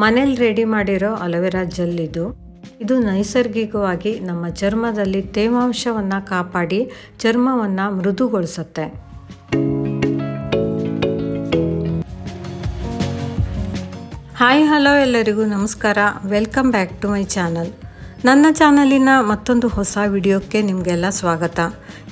ಮನೇಲಿ ರೆಡಿ ಮಾಡಿರೋ aloe vera gel ಇದು. ಇದು ನೈಸರ್ಗಿಕವಾಗಿ ನಮ್ಮ ಚರ್ಮದಲ್ಲಿ ತೇವಾಂಶವನ್ನು ಕಾಪಾಡಿ ಚರ್ಮವನ್ನು ಮೃದುಗೊಳಿಸುತ್ತೆ. ಹಾಯ್ ಹಲೋ ಎಲ್ಲರಿಗೂ ನಮಸ್ಕಾರ. Welcome back to my channel ನನ್ನ ಚಾನಲಿನ ಮತ್ತೊಂದು ಹೊಸ ವಿಡಿಯೋಕ್ಕೆ ನಿಮಗೆಲ್ಲ ಸ್ವಾಗತ.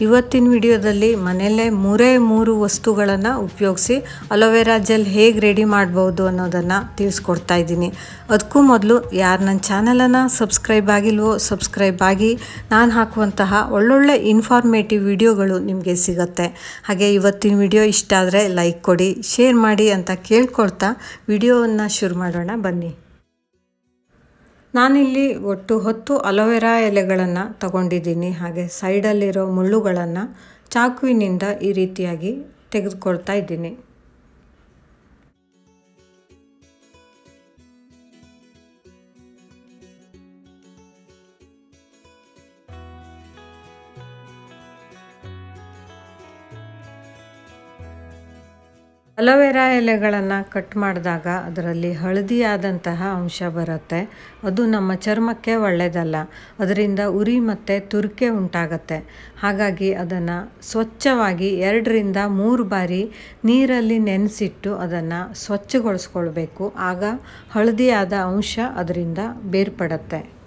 ಇವತ್ತಿನ ವಿಡಿಯೋದಲ್ಲಿ ಮನೆಯಲ್ಲೇ ಮೂರೇ ಮೂರು ವಸ್ತುಗಳನ್ನು ಉಪಯೋಗಿಸಿ ಅಲೋವೆರಾ ಜೆಲ್ ಹೇಗೆ ರೆಡಿ ಮಾಡ್ಬೋದು ಅನ್ನೋದನ್ನು ತಿಳಿಸ್ಕೊಡ್ತಾ ಇದ್ದೀನಿ. ಅದಕ್ಕೂ ಮೊದಲು ಯಾರು ನನ್ನ ಚಾನಲನ್ನು ಸಬ್ಸ್ಕ್ರೈಬ್ ಆಗಿಲ್ವೋ ಸಬ್ಸ್ಕ್ರೈಬ್ ಆಗಿ, ನಾನು ಹಾಕುವಂತಹ ಒಳ್ಳೊಳ್ಳೆ ಇನ್ಫಾರ್ಮೇಟಿವ್ ವಿಡಿಯೋಗಳು ನಿಮಗೆ ಸಿಗುತ್ತೆ. ಹಾಗೆ ಇವತ್ತಿನ ವಿಡಿಯೋ ಇಷ್ಟ ಆದರೆ ಲೈಕ್ ಕೊಡಿ, ಶೇರ್ ಮಾಡಿ ಅಂತ ಕೇಳ್ಕೊಳ್ತಾ ವಿಡಿಯೋವನ್ನು ಶುರು ಮಾಡೋಣ ಬನ್ನಿ. ನಾನಿಲ್ಲಿ ಒಟ್ಟು ಹತ್ತು ಅಲೋವೆರಾ ಎಲೆಗಳನ್ನು ತಗೊಂಡಿದ್ದೀನಿ. ಹಾಗೆ ಸೈಡಲ್ಲಿರೋ ಮುಳ್ಳುಗಳನ್ನು ಚಾಕುವಿನಿಂದ ಈ ರೀತಿಯಾಗಿ ತೆಗೆದುಕೊಳ್ತಾ ಇದ್ದೀನಿ. ಅಲೋವೆರಾ ಎಲೆಗಳನ್ನು ಕಟ್ ಮಾಡಿದಾಗ ಅದರಲ್ಲಿ ಹಳದಿಯಾದಂತಹ ಅಂಶ ಬರುತ್ತೆ. ಅದು ನಮ್ಮ ಚರ್ಮಕ್ಕೆ ಒಳ್ಳೆಯದಲ್ಲ ಅದರಿಂದ ಉರಿ ಮತ್ತು ತುರಿಕೆ ಉಂಟಾಗತ್ತೆ. ಹಾಗಾಗಿ ಅದನ್ನು ಸ್ವಚ್ಛವಾಗಿ ಎರಡರಿಂದ ಮೂರು ಬಾರಿ ನೀರಲ್ಲಿ ನೆನೆಸಿಟ್ಟು ಅದನ್ನು ಸ್ವಚ್ಛಗೊಳಿಸ್ಕೊಳ್ಬೇಕು. ಆಗ ಹಳದಿಯಾದ ಅಂಶ ಅದರಿಂದ ಬೇರ್ಪಡುತ್ತೆ.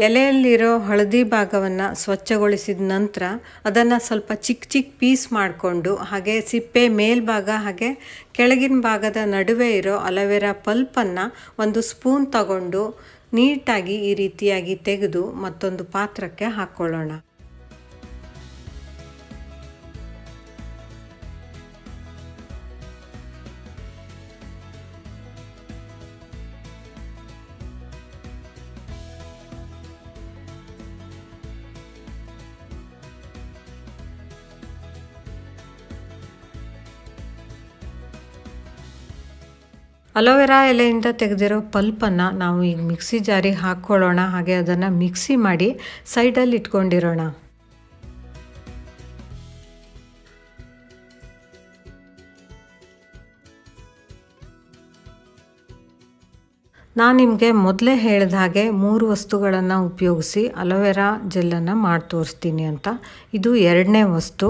ಎಲೆಯಲ್ಲಿರೋ ಹಳದಿ ಭಾಗವನ್ನು ಸ್ವಚ್ಛಗೊಳಿಸಿದ ನಂತರ ಅದನ್ನು ಸ್ವಲ್ಪ ಚಿಕ್ಕ ಚಿಕ್ಕ ಪೀಸ್ ಮಾಡಿಕೊಂಡು ಹಾಗೆ ಸಿಪ್ಪೆ ಮೇಲ್ಭಾಗ ಹಾಗೆ ಕೆಳಗಿನ ಭಾಗದ ನಡುವೆ ಇರೋ ಅಲೋವೆರಾ ಪಲ್ಪನ್ನು ಒಂದು ಸ್ಪೂನ್ ತಗೊಂಡು ನೀಟಾಗಿ ಈ ರೀತಿಯಾಗಿ ತೆಗೆದು ಮತ್ತೊಂದು ಪಾತ್ರಕ್ಕೆ ಹಾಕ್ಕೊಳ್ಳೋಣ ಅಲೋವೆರಾ ಎಲೆಯಿಂದ ತೆಗೆದಿರೋ ಪಲ್ಪನ್ನು ನಾವು ಈಗ ಮಿಕ್ಸಿ ಜಾರಿಗೆ ಹಾಕ್ಕೊಳ್ಳೋಣ. ಹಾಗೆ ಅದನ್ನು ಮಿಕ್ಸಿ ಮಾಡಿ ಸೈಡಲ್ಲಿ ಇಟ್ಕೊಂಡಿರೋಣ. ನಾನು ನಿಮಗೆ ಮೊದಲೇ ಹೇಳಿದ ಹಾಗೆ ಮೂರು ವಸ್ತುಗಳನ್ನು ಉಪಯೋಗಿಸಿ ಅಲೋವೆರಾ ಜೆಲ್ಲನ್ನು ಮಾಡಿ ತೋರಿಸ್ತೀನಿ ಅಂತ. ಇದು ಎರಡನೇ ವಸ್ತು.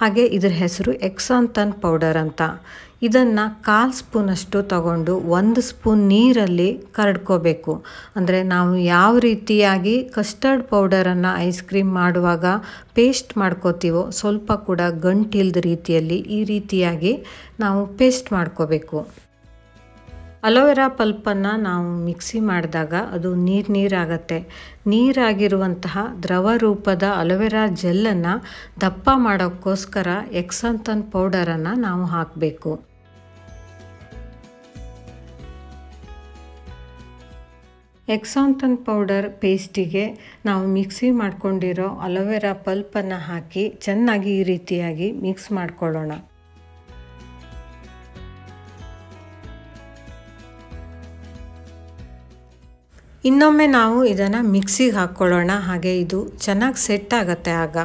ಹಾಗೆ ಇದರ ಹೆಸರು ಎಕ್ಸಾಂತನ್ ಪೌಡರ್ ಅಂತ. ಇದನ್ನು ಕಾಲು ಸ್ಪೂನಷ್ಟು ತಗೊಂಡು ಒಂದು ಸ್ಪೂನ್ ನೀರಲ್ಲಿ ಕರಡ್ಕೋಬೇಕು. ಅಂದರೆ ನಾವು ಯಾವ ರೀತಿಯಾಗಿ ಕಸ್ಟರ್ಡ್ ಪೌಡರನ್ನು ಐಸ್ ಕ್ರೀಮ್ ಮಾಡುವಾಗ ಪೇಸ್ಟ್ ಮಾಡ್ಕೋತೀವೋ ಸ್ವಲ್ಪ ಕೂಡ ಗಂಟಿಲ್ದ ರೀತಿಯಲ್ಲಿ ಈ ರೀತಿಯಾಗಿ ನಾವು ಪೇಸ್ಟ್ ಮಾಡ್ಕೋಬೇಕು. ಅಲೋವೆರಾ ಪಲ್ಪನ್ನು ನಾವು ಮಿಕ್ಸಿ ಮಾಡಿದಾಗ ಅದು ನೀರು ನೀರಾಗತ್ತೆ. ನೀರಾಗಿರುವಂತಹ ದ್ರವ ರೂಪದ ಅಲೋವೆರಾ ಜೆಲ್ಲನ್ನು ದಪ್ಪ ಮಾಡೋಕ್ಕೋಸ್ಕರ ಎಕ್ಸಂತನ್ ಪೌಡರನ್ನು ನಾವು ಹಾಕಬೇಕು. ಎಕ್ಸಾಂಥನ್ ಪೌಡರ್ ಪೇಸ್ಟಿಗೆ ನಾವು ಮಿಕ್ಸಿ ಮಾಡ್ಕೊಂಡಿರೋ ಅಲೋವೆರಾ ಪಲ್ಪನ್ನು ಹಾಕಿ ಚೆನ್ನಾಗಿ ಈ ರೀತಿಯಾಗಿ ಮಿಕ್ಸ್ ಮಾಡ್ಕೊಳ್ಳೋಣ. ಇನ್ನೊಮ್ಮೆ ನಾವು ಇದನ್ನು ಮಿಕ್ಸಿಗೆ ಹಾಕ್ಕೊಳ್ಳೋಣ. ಹಾಗೆ ಇದು ಚೆನ್ನಾಗಿ ಸೆಟ್ ಆಗುತ್ತೆ ಆಗ.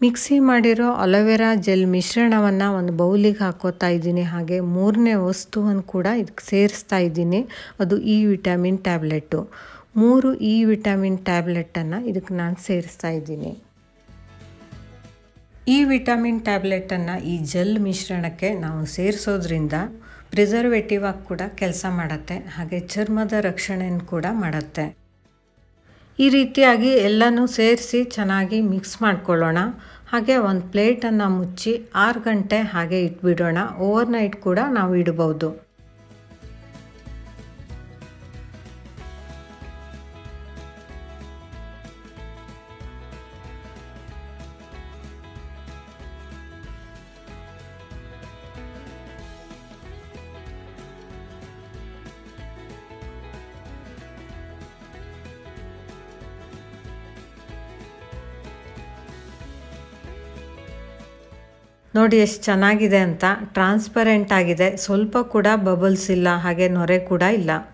ಮಿಕ್ಸಿ ಮಾಡಿರೋ ಅಲೋವೆರಾ ಜೆಲ್ ಮಿಶ್ರಣವನ್ನು ಒಂದು ಬೌಲಿಗೆ ಹಾಕೋತಾ ಇದ್ದೀನಿ. ಹಾಗೆ ಮೂರನೇ ವಸ್ತುವನ್ನು ಕೂಡ ಇದಕ್ಕೆ ಸೇರಿಸ್ತಾ ಇದ್ದೀನಿ. ಅದು ಇ ವಿಟಮಿನ್ ಟ್ಯಾಬ್ಲೆಟ್ಟು. ಮೂರು ಇ ವಿಟಮಿನ್ ಟ್ಯಾಬ್ಲೆಟನ್ನು ಇದಕ್ಕೆ ನಾನು ಸೇರಿಸ್ತಾ ಇದ್ದೀನಿ. ಈ ವಿಟಮಿನ್ ಟ್ಯಾಬ್ಲೆಟನ್ನು ಈ ಜೆಲ್ ಮಿಶ್ರಣಕ್ಕೆ ನಾವು ಸೇರಿಸೋದ್ರಿಂದ ಪ್ರಿಸರ್ವೇಟಿವ್ ಆಗಿ ಕೂಡ ಕೆಲಸ ಮಾಡುತ್ತೆ, ಹಾಗೆ ಚರ್ಮದ ರಕ್ಷಣೆಯನ್ನು ಕೂಡ ಮಾಡುತ್ತೆ. ಈ ರೀತಿಯಾಗಿ ಎಲ್ಲನೂ ಸೇರಿಸಿ ಚೆನ್ನಾಗಿ ಮಿಕ್ಸ್ ಮಾಡ್ಕೊಳ್ಳೋಣ. ಹಾಗೆ ಒಂದು ಪ್ಲೇಟನ್ನು ಮುಚ್ಚಿ ಆರು ಗಂಟೆ ಹಾಗೆ ಇಟ್ಬಿಡೋಣ. ಓವರ್ ನೈಟ್ ಕೂಡ ನಾವು ಇಡ್ಬೋದು. ನೋಡಿ ಎಷ್ಟು ಚೆನ್ನಾಗಿದೆ ಅಂತ. ಟ್ರಾನ್ಸ್ಪರೆಂಟ್ ಆಗಿದೆ. ಸ್ವಲ್ಪ ಕೂಡ ಬಬಲ್ಸ್ ಇಲ್ಲ. ಹಾಗೆ ನೊರೆ ಕೂಡ ಇಲ್ಲ.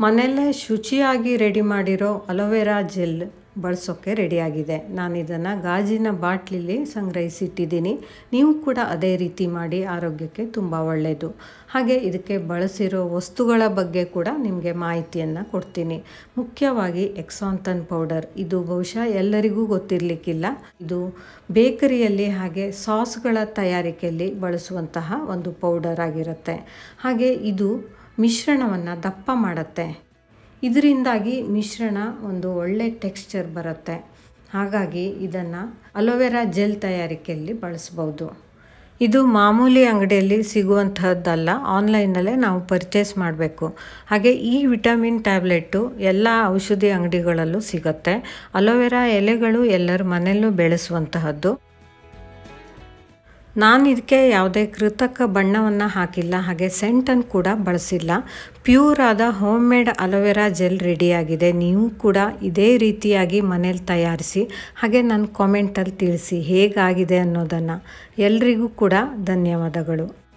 ಮನೆಯಲ್ಲೇ ಶುಚಿಯಾಗಿ ರೆಡಿ ಮಾಡಿರೋ ಅಲೋವೆರಾ ಜೆಲ್ ಬಳಸೋಕ್ಕೆ ರೆಡಿಯಾಗಿದೆ. ನಾನು ಇದನ್ನು ಗಾಜಿನ ಬಾಟ್ಲಿಲಿ ಸಂಗ್ರಹಿಸಿಟ್ಟಿದ್ದೀನಿ. ನೀವು ಕೂಡ ಅದೇ ರೀತಿ ಮಾಡಿ ಆರೋಗ್ಯಕ್ಕೆ ತುಂಬ ಒಳ್ಳೆಯದು ಹಾಗೆ ಇದಕ್ಕೆ ಬಳಸಿರೋ ವಸ್ತುಗಳ ಬಗ್ಗೆ ಕೂಡ ನಿಮಗೆ ಮಾಹಿತಿಯನ್ನು ಕೊಡ್ತೀನಿ. ಮುಖ್ಯವಾಗಿ ಎಕ್ಸಾಂತನ್ ಪೌಡರ್ ಇದು ಬಹುಶಃ ಎಲ್ಲರಿಗೂ ಗೊತ್ತಿರಲಿಕ್ಕಿಲ್ಲ. ಇದು ಬೇಕರಿಯಲ್ಲಿ ಹಾಗೆ ಸಾಸ್ಗಳ ತಯಾರಿಕೆಯಲ್ಲಿ ಬಳಸುವಂತಹ ಒಂದು ಪೌಡರ್ ಆಗಿರುತ್ತೆ. ಹಾಗೆ ಇದು ಮಿಶ್ರಣವನ್ನು ದಪ್ಪ ಮಾಡುತ್ತೆ. ಇದರಿಂದಾಗಿ ಮಿಶ್ರಣ ಒಂದು ಒಳ್ಳೆ ಟೆಕ್ಸ್ಚರ್ ಬರುತ್ತೆ. ಹಾಗಾಗಿ ಇದನ್ನು ಅಲೋವೆರಾ ಜೆಲ್ ತಯಾರಿಕೆಯಲ್ಲಿ ಬಳಸ್ಬೋದು. ಇದು ಮಾಮೂಲಿ ಅಂಗಡಿಯಲ್ಲಿ ಸಿಗುವಂತಹದ್ದಲ್ಲ, ಆನ್ಲೈನಲ್ಲೇ ನಾವು ಪರ್ಚೇಸ್ ಮಾಡಬೇಕು. ಹಾಗೆ ಈ ವಿಟಮಿನ್ ಟ್ಯಾಬ್ಲೆಟ್ಟು ಎಲ್ಲ ಔಷಧಿ ಅಂಗಡಿಗಳಲ್ಲೂ ಸಿಗುತ್ತೆ. ಅಲೋವೆರಾ ಎಲೆಗಳು ಎಲ್ಲರ ಮನೆಯಲ್ಲೂ ಬೆಳೆಸುವಂತಹದ್ದು. ನಾನು ಇದಕ್ಕೆ ಯಾವುದೇ ಕೃತಕ ಬಣ್ಣವನ್ನು ಹಾಕಿಲ್ಲ, ಹಾಗೆ ಸೆಂಟನ್ನು ಕೂಡ ಬಳಸಿಲ್ಲ. ಪ್ಯೂರ್ ಆದ ಹೋಮ್ ಮೇಡ್ ಅಲೋವೆರಾ ಜೆಲ್ ರೆಡಿಯಾಗಿದೆ. ನೀವು ಕೂಡ ಇದೇ ರೀತಿಯಾಗಿ ಮನೇಲಿ ತಯಾರಿಸಿ, ಹಾಗೆ ನನ್ನ ಕಾಮೆಂಟಲ್ಲಿ ತಿಳಿಸಿ ಹೇಗಾಗಿದೆ ಅನ್ನೋದನ್ನು. ಎಲ್ರಿಗೂ ಕೂಡ ಧನ್ಯವಾದಗಳು.